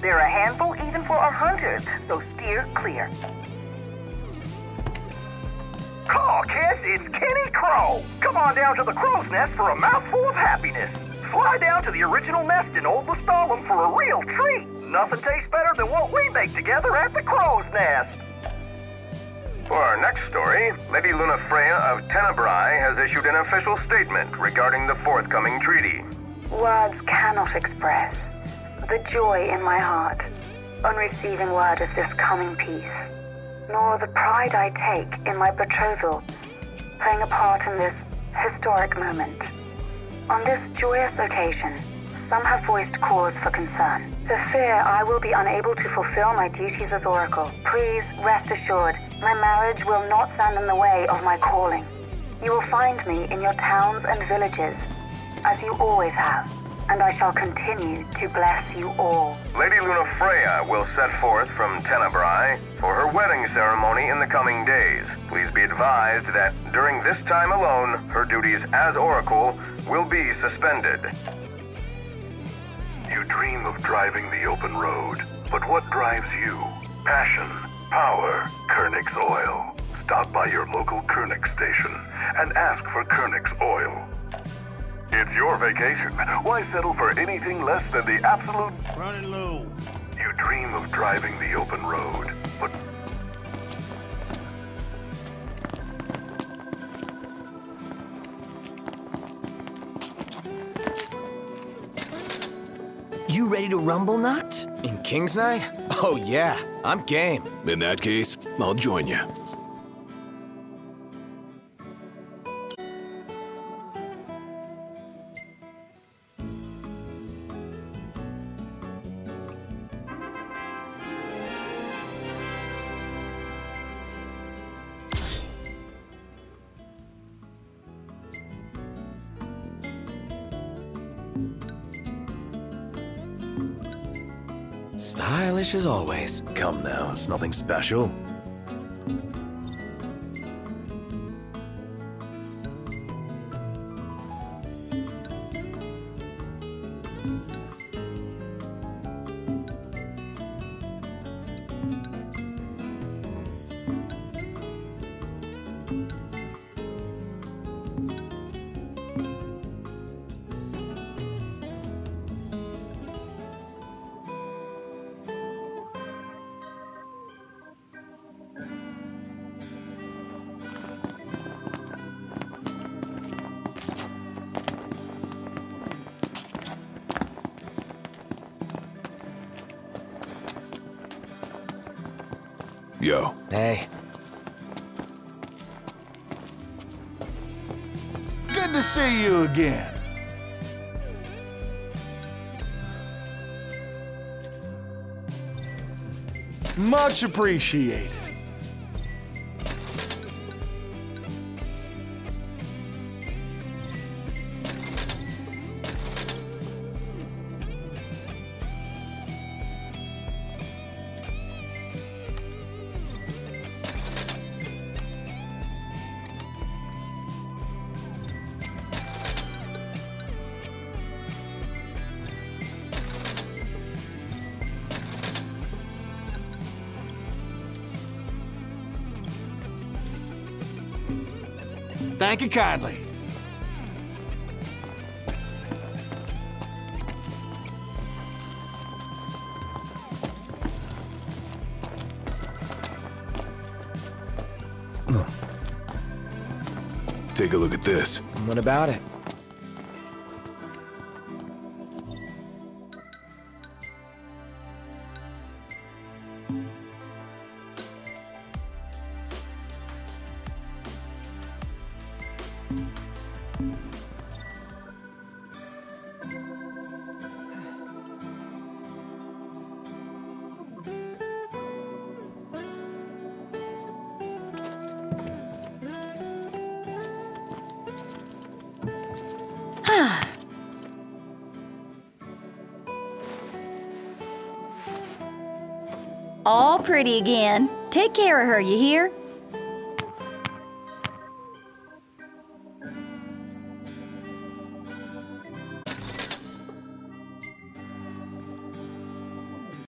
They're a handful even for our hunters, so steer clear. Caw, Kiss, it's Kenny Crow. Come on down to the crow's nest for a mouthful of happiness. Fly down to the original nest in Old Lestallum for a real treat. Nothing tastes better than what we make together at the crow's nest. For our next story, Lady Lunafreya of Tenebrae has issued an official statement regarding the forthcoming treaty. Words cannot express the joy in my heart on receiving word of this coming peace, nor the pride I take in my betrothal playing a part in this historic moment. On this joyous occasion, some have voiced cause for concern. The fear I will be unable to fulfill my duties as Oracle. Please rest assured, my marriage will not stand in the way of my calling. You will find me in your towns and villages, as you always have, and I shall continue to bless you all. Lady Lunafreya will set forth from Tenebrae for her wedding ceremony in the coming days. Please be advised that during this time alone, her duties as Oracle will be suspended. You dream of driving the open road, but what drives you? Passion, power, Coernix Oil. Stop by your local Coernix station and ask for Coernix Oil. It's your vacation. Why settle for anything less than the absolute... Running low. You dream of driving the open road, but You ready to rumble, Noct? In King's Knight? Oh yeah, I'm game. In that case, I'll join you. Stylish as always. Come now, it's nothing special. Yo. Hey, Good to see you again. Much appreciated. Thank you kindly. Take a look at this. what about it? All pretty again. Take care of her, you hear?